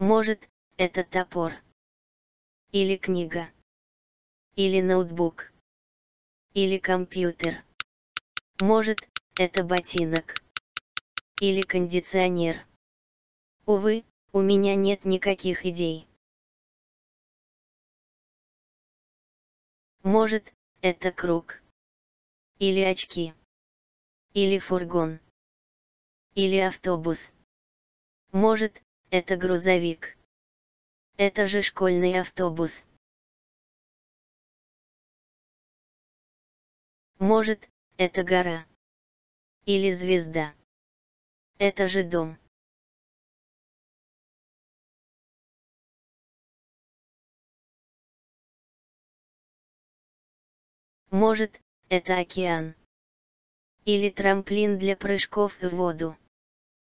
Может, это топор. Или книга. Или ноутбук. Или компьютер. Может, это ботинок. Или кондиционер. Увы, у меня нет никаких идей. Может, это круг. Или очки. Или фургон. Или автобус. Может, это грузовик. Это же школьный автобус. Может, это гора. Или звезда. Это же дом. Может, это океан. Или трамплин для прыжков в воду.